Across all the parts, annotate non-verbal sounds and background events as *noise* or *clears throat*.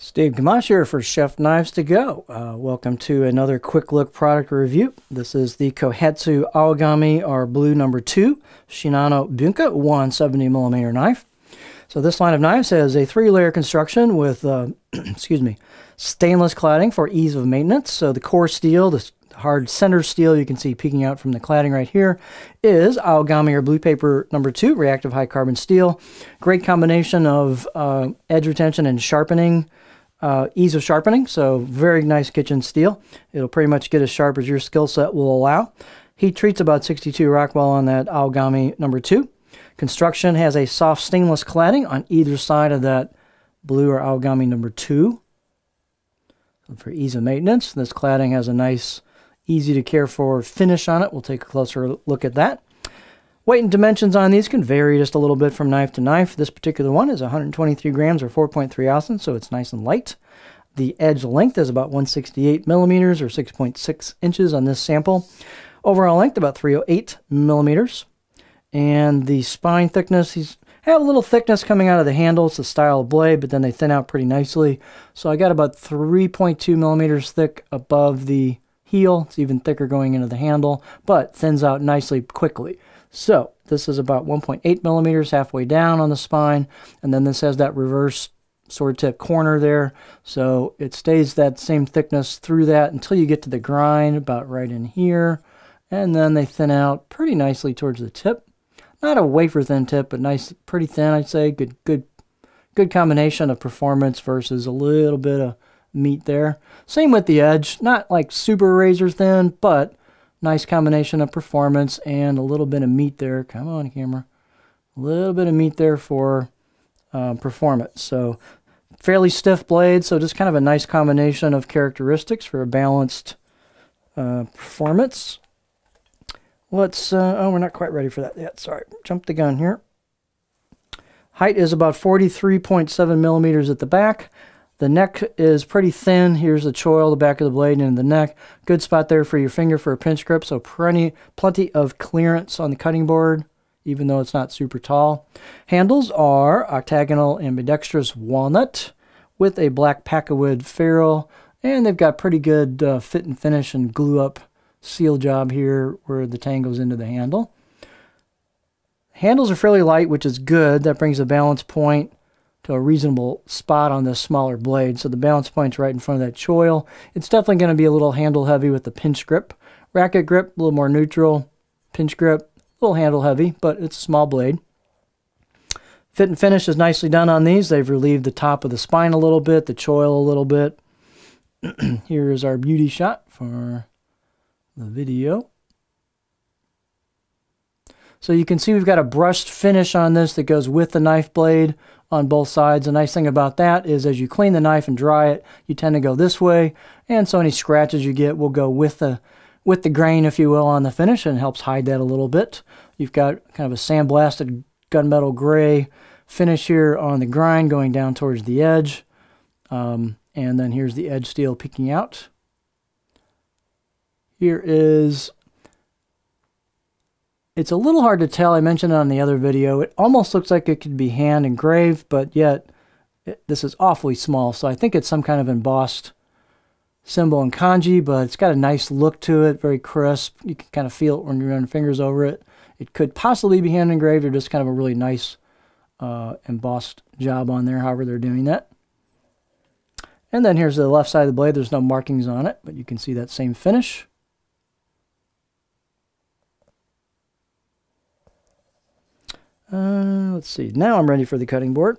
Steve Gamache here for Chef Knives to Go. Uh, welcome to another quick look product review. This is the Kohetsu Aogami R Blue number 2 Shinano Bunka 170 millimeter knife. So this line of knives has a three-layer construction with, uh, *clears throat* excuse me, stainless cladding for ease of maintenance. So the core steel, the hard center steel you can see peeking out from the cladding right here is Aogami or Blue Paper number 2 reactive high carbon steel. Great combination of uh, edge retention and sharpening uh, ease of sharpening, so very nice kitchen steel. It'll pretty much get as sharp as your skill set will allow. Heat treats about 62 Rockwell on that Aogami number 2. Construction has a soft stainless cladding on either side of that blue or Aogami number 2. For ease of maintenance, this cladding has a nice, easy to care for finish on it. We'll take a closer look at that. Weight and dimensions on these can vary just a little bit from knife to knife. This particular one is 123 grams or 4.3 ounces, so it's nice and light. The edge length is about 168 millimeters or 6.6 inches on this sample. Overall length about 308 millimeters. And the spine thickness, he's have a little thickness coming out of the handle. It's a style of blade, but then they thin out pretty nicely. So I got about 3.2 millimeters thick above the heel. It's even thicker going into the handle, but thins out nicely quickly. So this is about 1.8 millimeters halfway down on the spine, and then this has that reverse sword tip corner there. So it stays that same thickness through that until you get to the grind about right in here. And then they thin out pretty nicely towards the tip. Not a wafer thin tip, but nice, pretty thin, I'd say. Good, good, good combination of performance versus a little bit of meat there. Same with the edge. Not like super razor thin, but Nice combination of performance and a little bit of meat there. Come on, camera. A little bit of meat there for um, performance. So fairly stiff blade, so just kind of a nice combination of characteristics for a balanced uh, performance. Let's, uh, oh, we're not quite ready for that yet. Sorry, jump the gun here. Height is about 43.7 millimeters at the back. The neck is pretty thin. Here's the choil, the back of the blade, and the neck. Good spot there for your finger for a pinch grip. So plenty, plenty of clearance on the cutting board, even though it's not super tall. Handles are octagonal ambidextrous walnut with a black pakkawood ferrule. And they've got pretty good uh, fit and finish and glue up seal job here where the tang goes into the handle. Handles are fairly light, which is good. That brings a balance point to a reasonable spot on this smaller blade. So the balance point's right in front of that choil. It's definitely going to be a little handle heavy with the pinch grip. Racket grip, a little more neutral. Pinch grip, a little handle heavy, but it's a small blade. Fit and finish is nicely done on these. They've relieved the top of the spine a little bit, the choil a little bit. *clears throat* Here is our beauty shot for the video. So you can see we've got a brushed finish on this that goes with the knife blade on both sides. The nice thing about that is as you clean the knife and dry it, you tend to go this way, and so any scratches you get will go with the with the grain, if you will, on the finish, and helps hide that a little bit. You've got kind of a sandblasted gunmetal gray finish here on the grind going down towards the edge. Um, and then here's the edge steel peeking out. Here is it's a little hard to tell. I mentioned it on the other video. It almost looks like it could be hand engraved, but yet it, this is awfully small. So I think it's some kind of embossed symbol in kanji, but it's got a nice look to it, very crisp. You can kind of feel it when you run your fingers over it. It could possibly be hand engraved or just kind of a really nice uh, embossed job on there, however they're doing that. And then here's the left side of the blade. There's no markings on it, but you can see that same finish. Uh, let's see. Now I'm ready for the cutting board.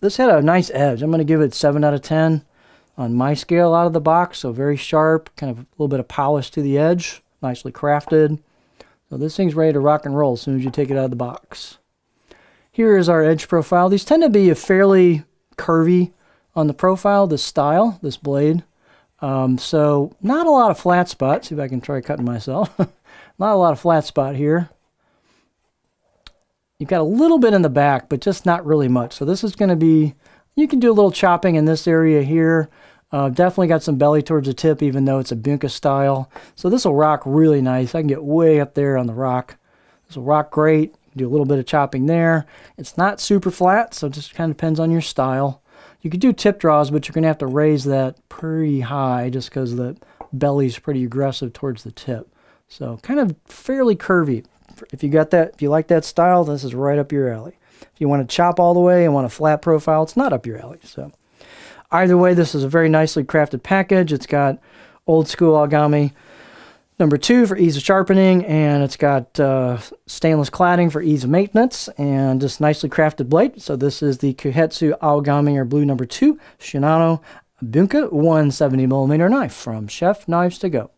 This had a nice edge. I'm going to give it 7 out of 10 on my scale out of the box. So very sharp, kind of a little bit of polish to the edge. Nicely crafted. So this thing's ready to rock and roll as soon as you take it out of the box. Here is our edge profile. These tend to be a fairly curvy on the profile, this style, this blade. Um, so not a lot of flat spots. See if I can try cutting myself. *laughs* not a lot of flat spot here. You've got a little bit in the back, but just not really much. So this is going to be, you can do a little chopping in this area here. Uh, definitely got some belly towards the tip, even though it's a Bunka style. So this will rock really nice. I can get way up there on the rock. This will rock great. Do a little bit of chopping there. It's not super flat, so it just kind of depends on your style. You could do tip draws, but you're going to have to raise that pretty high just because the belly's pretty aggressive towards the tip. So kind of fairly curvy. If you got that, if you like that style, this is right up your alley. If you want to chop all the way and want a flat profile, it's not up your alley. So either way, this is a very nicely crafted package. It's got old school Aogami number two for ease of sharpening, and it's got uh, stainless cladding for ease of maintenance, and just nicely crafted blade. So this is the Kohetsu Aogami or Blue number two Shinano Bunka 170 millimeter knife from Chef Knives to Go.